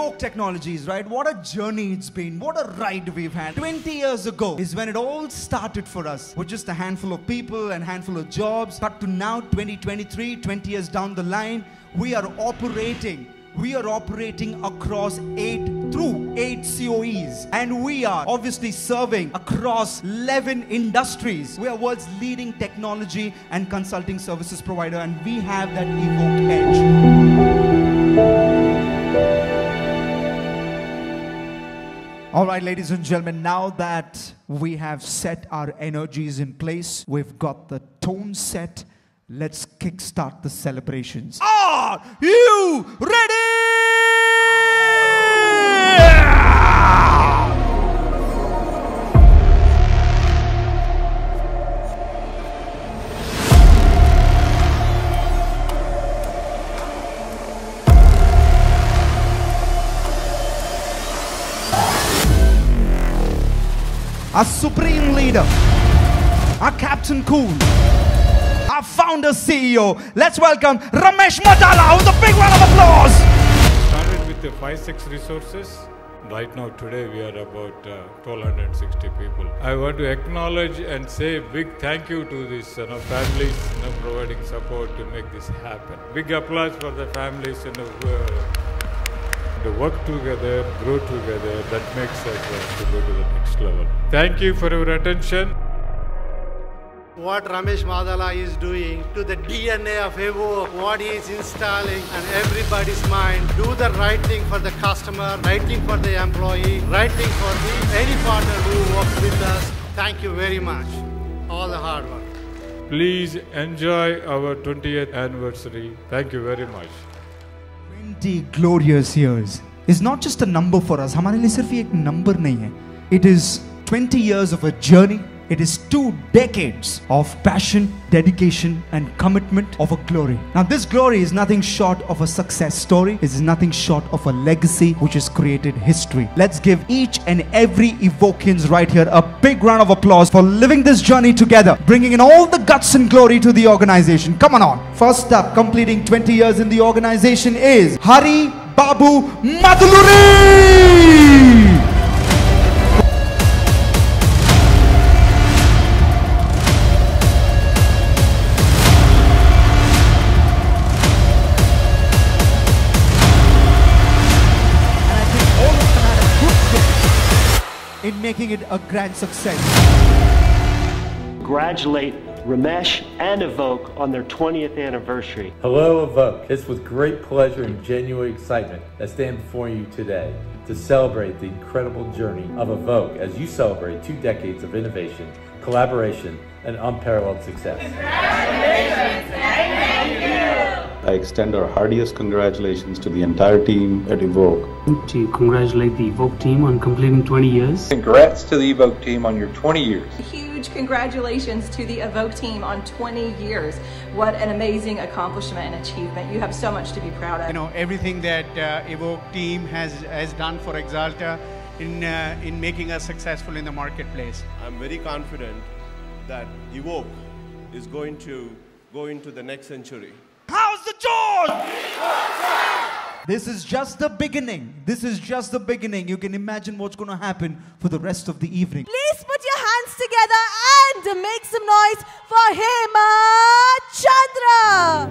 Evoke Technologies, right? What a journey it's been. What a ride we've had. 20 years ago is when it all started for us with just a handful of people and handful of jobs. But to now, 2023, 20 years down the line, we are operating we are operating across eight through eight COEs and we are obviously serving across 11 industries. We are world's leading technology and consulting services provider and we have that Evoke edge. Right, ladies and gentlemen, now that we have set our energies in place, we've got the tone set Let's kickstart the celebrations. Are you ready? Our supreme leader, our Captain Cool our founder CEO. Let's welcome Ramesh Madala with a big round of applause. Started with the five, six resources. Right now, today, we are about uh, 1260 people. I want to acknowledge and say big thank you to these you know, families you know, providing support to make this happen. Big applause for the families you know, uh, the work together, grow together. That makes us uh, to go to the next level. Thank you for your attention what Ramesh Madala is doing to the DNA of Evoke, what he is installing and everybody's mind. Do the right thing for the customer, right thing for the employee, right thing for the, any partner who works with us. Thank you very much. All the hard work. Please enjoy our 20th anniversary. Thank you very much 20 glorious years is not just a number for us. हमारे लिए सिर्फ एक number नहीं है. It is 20 years of a journey it is two decades of passion, dedication, and commitment of a glory. Now, this glory is nothing short of a success story. It is nothing short of a legacy which has created history. Let's give each and every Evokians right here a big round of applause for living this journey together, bringing in all the guts and glory to the organization. Come on on. First up, completing 20 years in the organization is Hari Babu Madhuluri. In making it a grand success. Congratulate Ramesh and Evoke on their 20th anniversary. Hello, Evoke. It's with great pleasure and genuine excitement I stand before you today to celebrate the incredible journey of Evoke as you celebrate two decades of innovation, collaboration, and unparalleled success. Congratulations! Thank you! I extend our heartiest congratulations to the entire team at Evoke. To congratulate the Evoke team on completing 20 years. Congrats to the Evoke team on your 20 years. Huge congratulations to the Evoke team on 20 years. What an amazing accomplishment and achievement. You have so much to be proud of. You know, everything that uh, Evoke team has, has done for Exalta in, uh, in making us successful in the marketplace. I'm very confident that Evoke is going to go into the next century. How's the George? This is just the beginning. This is just the beginning. You can imagine what's going to happen for the rest of the evening. Please put your hands together and make some noise for Hema Chandra.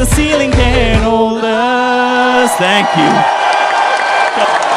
the ceiling can hold us. Thank you.